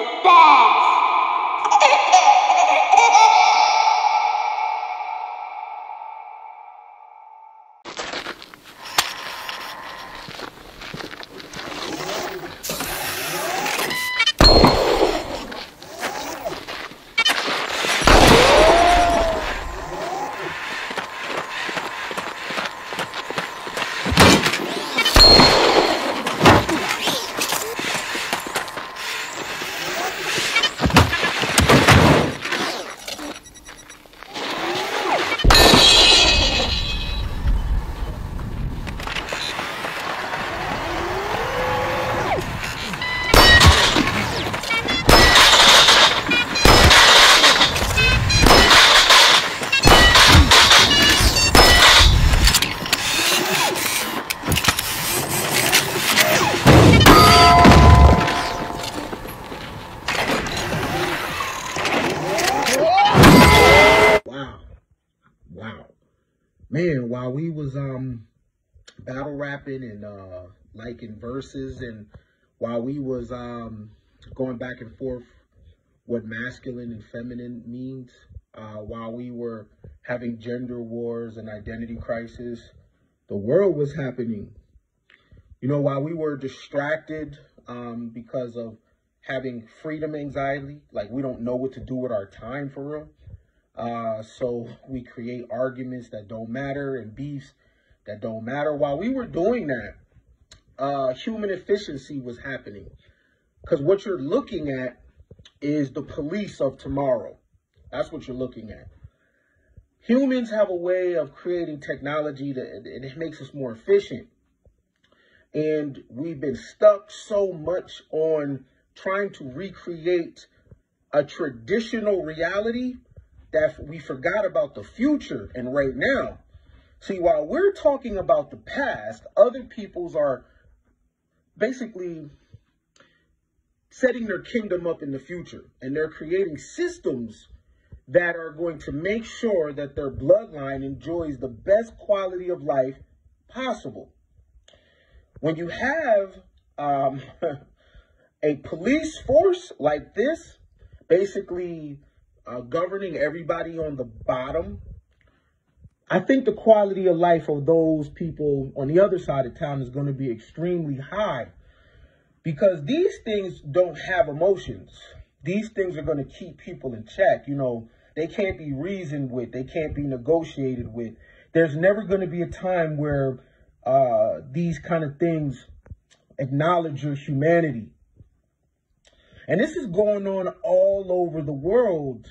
Bye. Man, while we was um battle rapping and uh liking verses and while we was um going back and forth what masculine and feminine means, uh, while we were having gender wars and identity crisis, the world was happening. You know, while we were distracted um, because of having freedom anxiety, like we don't know what to do with our time for real. Uh, so we create arguments that don't matter and beefs that don't matter. While we were doing that, uh, human efficiency was happening. Because what you're looking at is the police of tomorrow. That's what you're looking at. Humans have a way of creating technology that it makes us more efficient. And we've been stuck so much on trying to recreate a traditional reality that we forgot about the future and right now. See, while we're talking about the past, other peoples are basically setting their kingdom up in the future and they're creating systems that are going to make sure that their bloodline enjoys the best quality of life possible. When you have um, a police force like this, basically uh, governing everybody on the bottom, I think the quality of life of those people on the other side of town is going to be extremely high because these things don't have emotions. These things are going to keep people in check. You know, they can't be reasoned with, they can't be negotiated with. There's never going to be a time where uh, these kind of things acknowledge your humanity. And this is going on all over the world.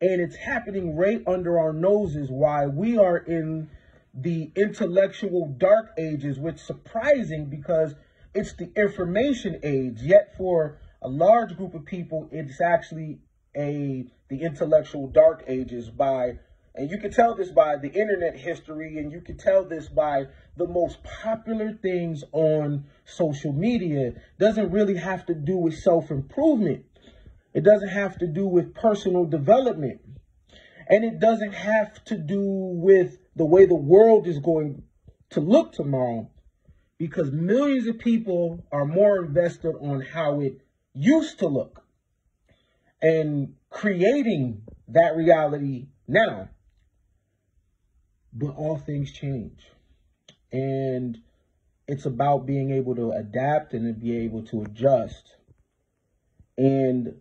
And it's happening right under our noses while we are in the intellectual dark ages, which surprising because it's the information age. Yet for a large group of people, it's actually a the intellectual dark ages by and you can tell this by the internet history, and you can tell this by the most popular things on social media. Doesn't really have to do with self improvement. It doesn't have to do with personal development. And it doesn't have to do with the way the world is going to look tomorrow because millions of people are more invested on how it used to look and creating that reality now. But all things change. And it's about being able to adapt and to be able to adjust. And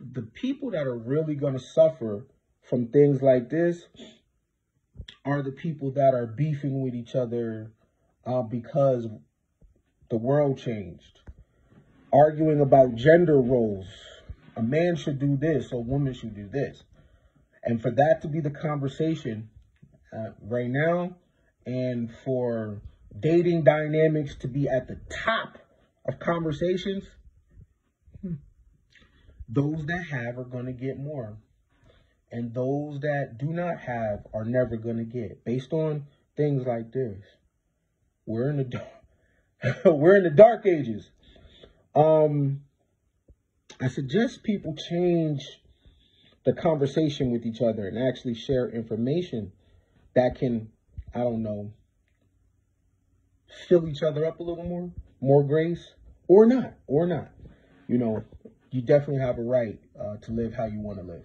the people that are really going to suffer from things like this are the people that are beefing with each other uh, because the world changed. Arguing about gender roles. A man should do this, a woman should do this. And for that to be the conversation uh, right now, and for dating dynamics to be at the top of conversations, those that have are going to get more. And those that do not have are never going to get, based on things like this. We're in the dark. we're in the dark ages. Um, I suggest people change the conversation with each other and actually share information that can, I don't know, fill each other up a little more, more grace, or not, or not. you know, you definitely have a right uh, to live how you want to live.